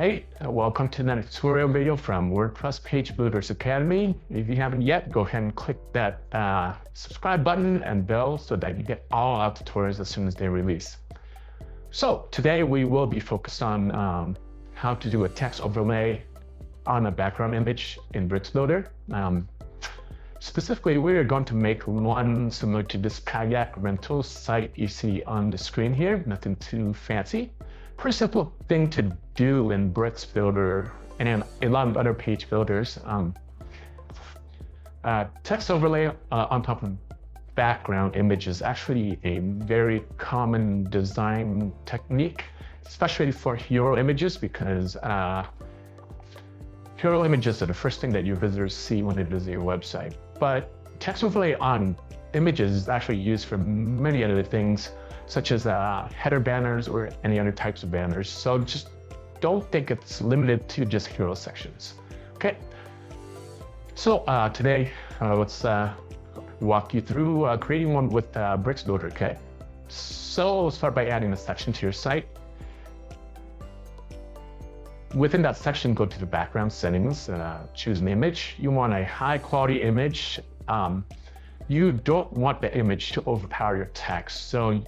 Hey, uh, welcome to the tutorial video from WordPress Page Builders Academy. If you haven't yet, go ahead and click that uh, subscribe button and bell so that you get all our tutorials as soon as they release. So today we will be focused on um, how to do a text overlay on a background image in Bricks Builder. Um, specifically, we're going to make one similar to this kayak rental site you see on the screen here, nothing too fancy pretty simple thing to do in Bricks Builder and in a lot of other page builders. Um, uh, text overlay uh, on top of background image is actually a very common design technique, especially for hero images because uh, hero images are the first thing that your visitors see when they visit your website. But text overlay on images is actually used for many other things such as uh, header banners or any other types of banners. So just don't think it's limited to just hero sections. Okay. So uh, today, uh, let's uh, walk you through uh, creating one with uh, Bricks Builder. Okay. So start by adding a section to your site. Within that section, go to the background settings, uh, choose an image. You want a high quality image. Um, you don't want the image to overpower your text. So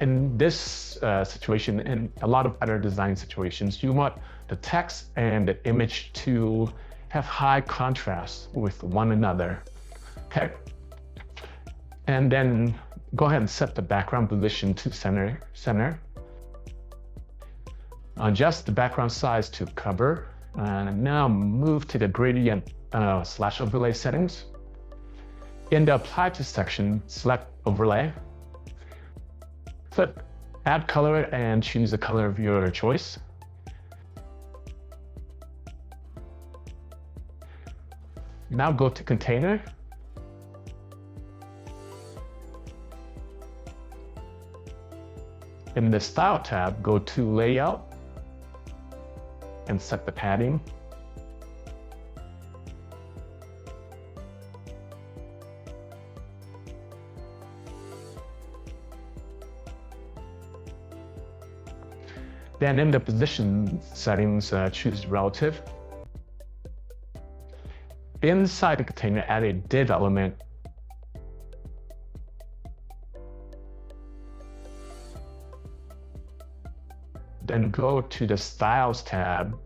in this uh, situation, in a lot of other design situations, you want the text and the image to have high contrast with one another. Okay. And then go ahead and set the background position to center. center. Adjust the background size to cover. And now move to the gradient uh, slash overlay settings. In the apply to section, select overlay Add color and choose the color of your choice. Now go to container. In the style tab, go to layout and set the padding. Then in the position settings, uh, choose relative. Inside the container, add a div element. Then go to the Styles tab,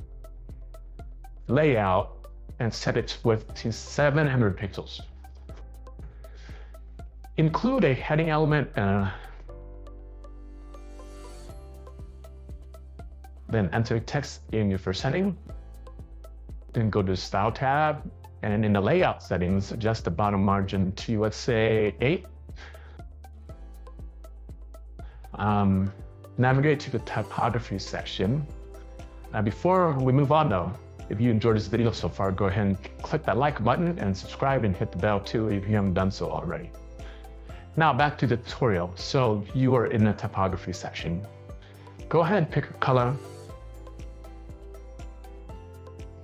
Layout, and set its width to 700 pixels. Include a heading element uh, Then enter text in your first setting. Then go to the Style tab, and in the layout settings, adjust the bottom margin to, let's say, 8. Um, navigate to the typography section. Now, before we move on though, if you enjoyed this video so far, go ahead and click that like button and subscribe and hit the bell too if you haven't done so already. Now back to the tutorial. So you are in the typography section. Go ahead and pick a color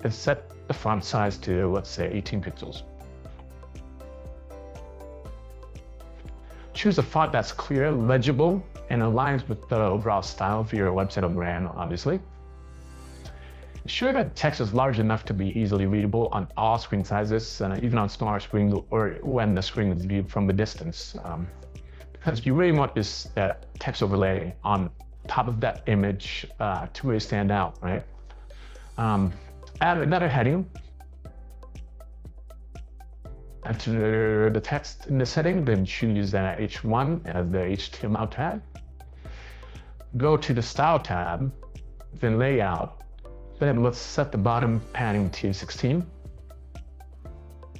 and set the font size to, let's say, 18 pixels. Choose a font that's clear, legible, and aligns with the overall style of your website or brand, obviously. Ensure that text is large enough to be easily readable on all screen sizes, and even on smaller screens or when the screen is viewed from a distance. Um, because you really want this text overlay on top of that image uh, to really stand out, right? Um, add another heading. After the text in the setting, then choose that H1 as the HTML tag. Go to the Style tab, then Layout. Then let's set the bottom padding to 16.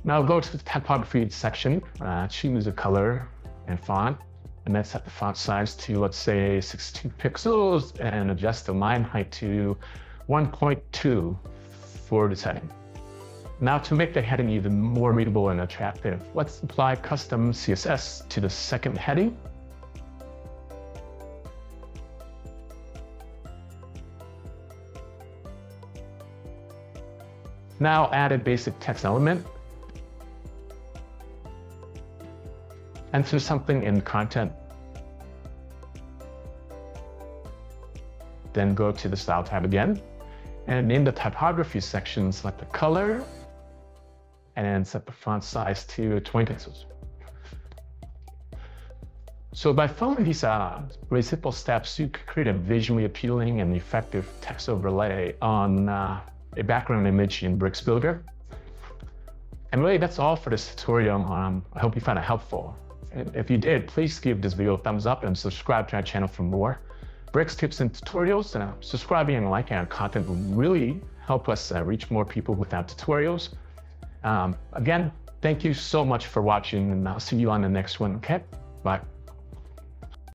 Now go to the typography section, uh, choose the color and font, and then set the font size to, let's say, 16 pixels and adjust the line height to 1.2 for the setting. Now to make the heading even more readable and attractive, let's apply custom CSS to the second heading. Now add a basic text element. Enter something in content. Then go to the Style tab again And in the typography section, select the color and set the font size to 20 pixels. So by following these uh, very simple steps, you could create a visually appealing and effective text overlay on uh, a background image in Bricks Builder. And really, that's all for this tutorial. Um, I hope you found it helpful. If you did, please give this video a thumbs up and subscribe to our channel for more bricks tips and tutorials. And uh, subscribing and liking our content will really help us uh, reach more people with our tutorials. Um, again, thank you so much for watching, and I'll see you on the next one. Okay, bye.